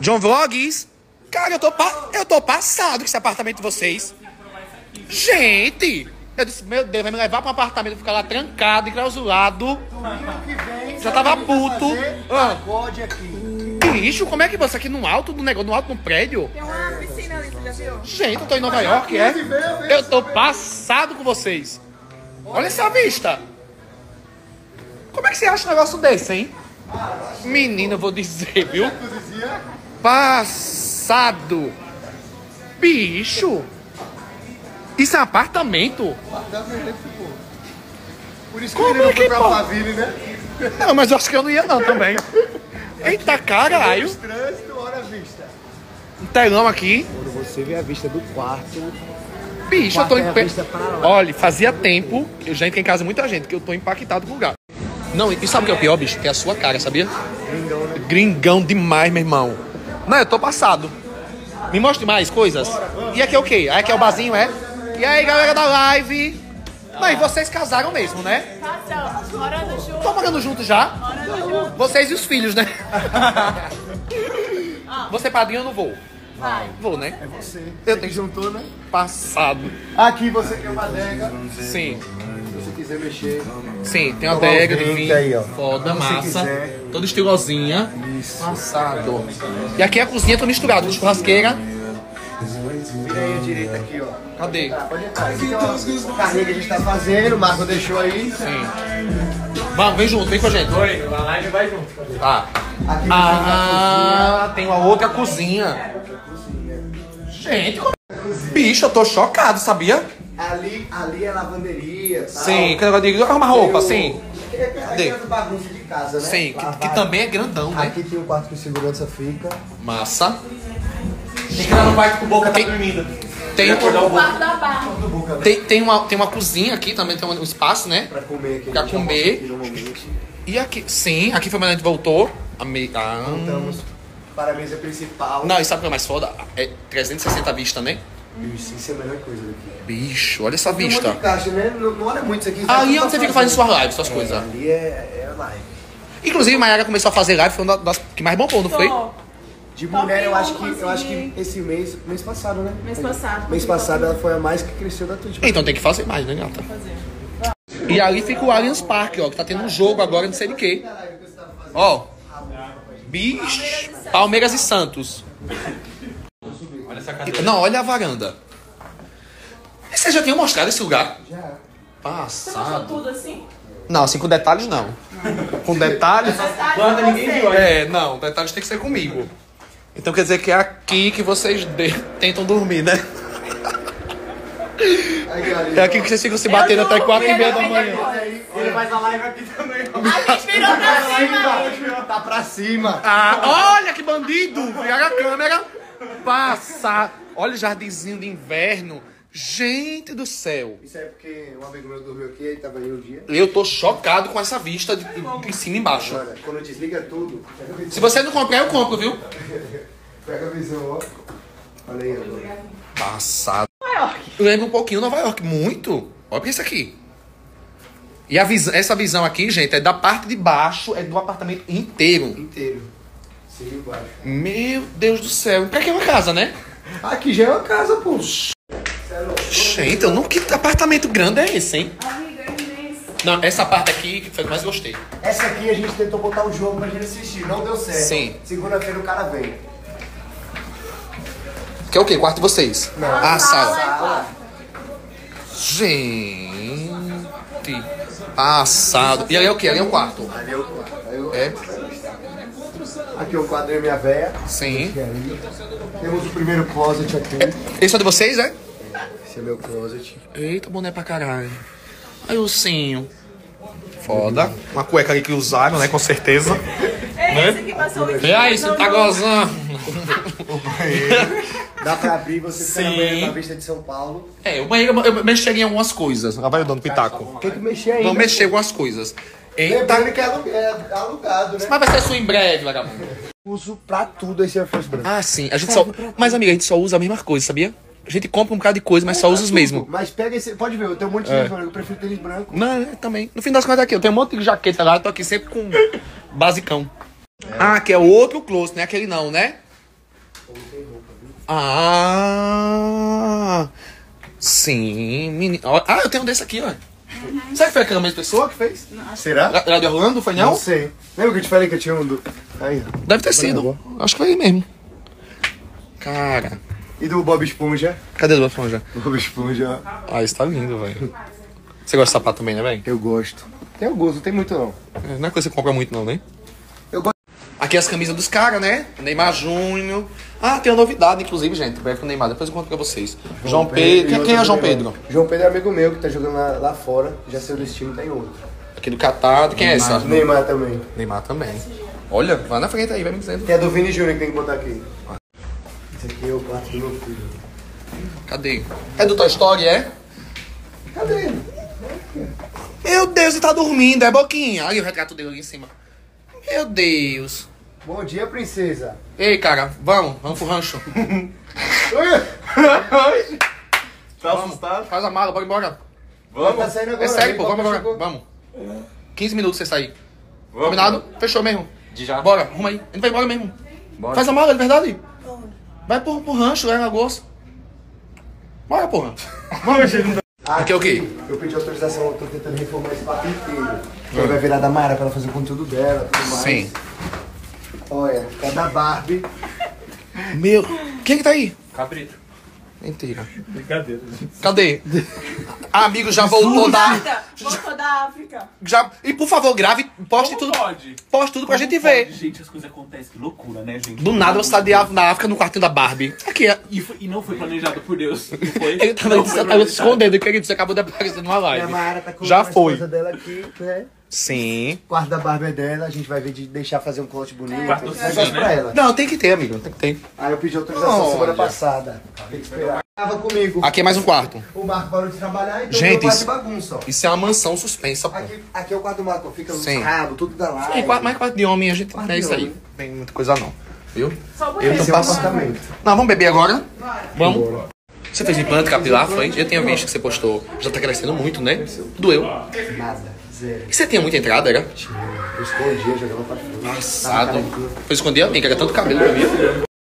John Vlogs? Cara, eu tô, eu tô passado com esse apartamento de vocês. Gente! Eu disse, meu Deus, vai me levar pra um apartamento, ficar lá trancado, enclausurado. Já tava puto. Ah, bicho, como é que você aqui no alto do negócio, no alto do prédio? Tem uma piscina ali, você já viu? Gente, eu tô em Nova York, é? Eu tô passado com vocês. Olha essa vista. Como é que você acha um negócio desse, hein? Menino, eu vou dizer, viu? Passado. Bicho. Isso é apartamento? Por isso Como que ele não é que foi pra? Alphaville, né? Não, mas eu acho que eu não ia não também. Eita caralho. Trânsito, hora à vista. Um telão aqui. Quando você vê a vista do quarto, Bicho, eu tô é a em pé. vista pra lá. Olha, fazia tempo, eu já entrei em casa muita gente, que eu tô impactado com o lugar. Não, e sabe o que é o pior, bicho? Tem a sua cara, sabia? lindão, né? Gringão demais, meu irmão. Não, eu tô passado. Me mostre mais coisas. E aqui é o quê? Aqui é o barzinho, é? E aí, galera da live? Não, e vocês casaram mesmo, né? Passamos, morando junto, Estão morando juntos já? morando junto. Vocês e os filhos, né? Você padrinho eu não vou. Vai. Vou, né? É você. Eu Você tenho- que juntou, né? Passado. Aqui você tem uma adega. Sim, Se você quiser mexer. sim, tem uma um adega de vinho. aí, ó. Foda, massa. quiser. Toda estilosinha. Isso. Passado. E aqui é a cozinha toda misturada, com churrasqueira. Vira aí a direita aqui, ó. Cadê? Ah, pode entrar. Aqui tem uma carninha que a gente tá fazendo, o Marco deixou aí. Sim. Vamos, vem junto, vem com a gente. Oi, a live vai junto. Tá. Aqui Ah, tem uma outra cozinha. Gente, como... bicho, eu tô chocado, sabia? Ali, ali é lavanderia. Tal. Sim, que negócio de arrumar roupa, sim. É bagunça de casa, né? Sim, que, Lá que também é grandão, né? Aqui tem um quarto que segurança fica. Massa. Fica no quarto que o Boca tá Tem- dormindo. Tem, O quarto da barra. Do Boca, né? tem, tem, uma, tem uma cozinha aqui também, tem um espaço, né? Pra comer aqui. Pra comer. E aqui, sim, aqui foi quando a gente voltou. A me... ah, Voltamos para a mesa principal. Não, e sabe o que é mais foda? É 360 vista, né? Isso, isso é a melhor coisa daqui. Bicho, olha essa um monte vista. de caixa, né? Não, não olha muito isso aqui. Ali é onde você fica fazendo. suas lives, suas coisas. Ali é, é live. Inclusive, Mayara começou a fazer live, foi uma das que mais bombou, não foi? Tô. De Top mulher, eu um, acho que eu acho que esse mês, mês passado, né? Mês passado. Mês passado ela foi a mais que cresceu da Twitch. Então tem que fazer mais, né, gata? E ali fica o Allianz Parque, ó, que tá tendo um jogo agora, não sei de quê. Ó. Bicho. Palmeiras e Santos. Olha essa cadeira. Não, olha a varanda. E Você já tinha mostrado esse lugar? Já. Você mostrou Passado. tudo assim? Não, assim com detalhes não. Com detalhes. Planta ninguém viu, É, não, detalhes tem que ser comigo. Então quer dizer que é aqui que vocês de- tentam dormir, né? É aqui que vocês ficam se batendo até quatro e meia da manhã. Ele faz a live aqui também. A gente virou pra cima. Tá pra cima. Ah, olha que bandido! Viraram a câmera. Passa. Olha o jardinzinho de inverno. Gente do céu. Isso é porque um amigo meu dormiu aqui, ele tava aí um dia. Eu tô chocado com essa vista de, cima e embaixo. Olha, quando desliga tudo, a visão. Se você não comprar, eu compro, viu? Pega a visão, ó. Olha aí, agora. Passado. Lembra um pouquinho Nova York. Muito. Olha pra isso aqui. E a visão, essa visão aqui, gente, é da parte de baixo, é do apartamento inteiro. Inteiro. Sim, embaixo. Meu Deus do céu. Pra que é uma casa, né? Aqui já é uma casa, pô. Gente, eu não... que apartamento grande é esse, hein? Amiga, é imenso. Não, essa parte aqui que foi a que mais gostei. Essa aqui a gente tentou botar o jogo pra gente assistir, não deu certo. Sim. Segunda-feira o cara vem. Que é o quê? Quarto de vocês? Não. Ah, sala. é quarto. Gente. Passado. E ali é o quê? Ali é o quarto. Ali é o quadro. Aí eu- É? Aqui o quadro é minha véia. Sim. é. Temos o primeiro closet aqui. Esse é de vocês, é? Esse é meu closet. Eita, boné pra caralho. Aí o ursinho. Foda. Uma cueca ali que usaram, né? Com certeza. É esse que passou o E aí, você tá gozando? O banheiro. Dá pra abrir, você fica na Sim. banheira na vista de São Paulo. É, o banheiro eu mexeria em algumas coisas. Lá vai o dono Pitaco. Tem que mexer aí. Vamos né? mexer em algumas coisas. Eita. Lembrando que é alu- é alugado, né? Mas vai ser sua em breve, vagabundo. Uso pra tudo esse Air Force branco. Ah, sim. A gente só. Mas, amiga, a gente só usa a mesma coisa, sabia? A gente compra um bocado de coisa, mas só usa os mesmos. Mas pega esse. Pode ver, eu tenho um monte de tênis branco. Eu prefiro tênis branco. Não, é, também. No fim das contas aqui, eu tenho um monte de jaqueta lá, eu tô aqui sempre com basicão. Ah, que é outro close, não é aquele não, né? Ah! Sim, menino. Ah, eu tenho um desse aqui, ó. Será que foi aquela mesma pessoa que fez? Será? Lá lá de Orlando, foi não? Não sei. Lembra que eu te falei que eu tinha um do... Aí, ó. Deve ter sido. Acho que foi ele mesmo. Cara, E do Bob Esponja? cadê o Esponja? Bob Esponja, Ah, isso tá lindo, velho. Você gosta de sapato também, né, velho? eu gosto. Tem alguns, não tem muito não. É, Não é coisa que você compra muito, não, né? Aqui as camisas dos caras, né? Neymar Júnior. Ah, tem uma novidade, inclusive, gente. Breve com o Neymar, depois eu conto pra vocês. João, Pedro. Quem, quem é João Pedro? João Pedro é amigo meu que tá jogando lá, lá fora. Já saiu desse time, tá em outro. Aqui do Catar. Quem é essa? Neymar também. Neymar também. Olha, vai na frente aí, vai me dizendo. Tem a do Vini Júnior que tem que botar aqui. Esse aqui é o quarto do meu filho. Cadê? É do Toy Story, é? Cadê? Meu Deus, ele tá dormindo, é Boquinha. Olha o retrato dele ali em cima. Meu Deus. Bom dia, princesa. Ei, cara, vamos, vamos pro rancho. Tá assustado? Faz a mala, bora embora. Vamos. Tá saindo agora. É sério, pô, vamos embora. chegou. Vamos. 15 minutos você sair. Combinado? Fechou mesmo. De já. Bora, arruma aí. Gente vai embora mesmo. Faz a mala, de verdade. Vai pro, pro rancho, lá em Lagoas. Bora, porra. Aqui é o quê? Eu pedi autorização, eu tô tentando reformar esse quarto inteiro. Aí vai virar da Mara pra ela fazer o conteúdo dela, tudo mais. Sim. Olha, é da Barbie. Meu. Quem que tá aí? Cabrito. Mentira. Brincadeira. Cadê? Ah, amigo, já voltou da. Nada. Voltou da África. Já... E por favor, grave, poste tudo. pode? Poste tudo pra Como gente pode? ver. Gente, as coisas acontecem, que loucura, né, gente? Do nada você tá de, na África no quartinho da Barbie. Aqui, é- E, foi- e não foi planejado por Deus. Não foi? ele tava não se foi tava planejado. escondendo, querido. Você acabou de aparecer numa a live. Mara tá com Já a foi. esposa dela aqui, né? Sim. O quarto da Barbie é dela, a gente vai ver de deixar fazer um corte bonito. Quarto Um sujo, negócio né? pra ela. Não, tem que ter, amigo. Tem que ter. Aí eu pedi autorização Olha. semana passada. Tem que esperar. Tava comigo. Aqui é mais um quarto. O Marco parou de trabalhar, então Gente, isso- de bagunça, ó. Isso é uma mansão suspensa, pô. Aqui, aqui é o quarto do Marco, fica Sim. cabos, tudo da live. Sim, quarto, mais quarto de homem, a gente não é isso aí. homem. Tem muita coisa não. Viu? Só Eu tô é passando. apartamento. Não, vamos beber agora? Vamos. Você fez implante capilar, foi? Eu tinha visto que você postou. Já tá crescendo muito, né? Doeu. Nada, zero. E você tinha muita entrada, era? Eu escondia, jogava pra fora. Passado. Foi escondido bem, que era tanto cabelo eu via.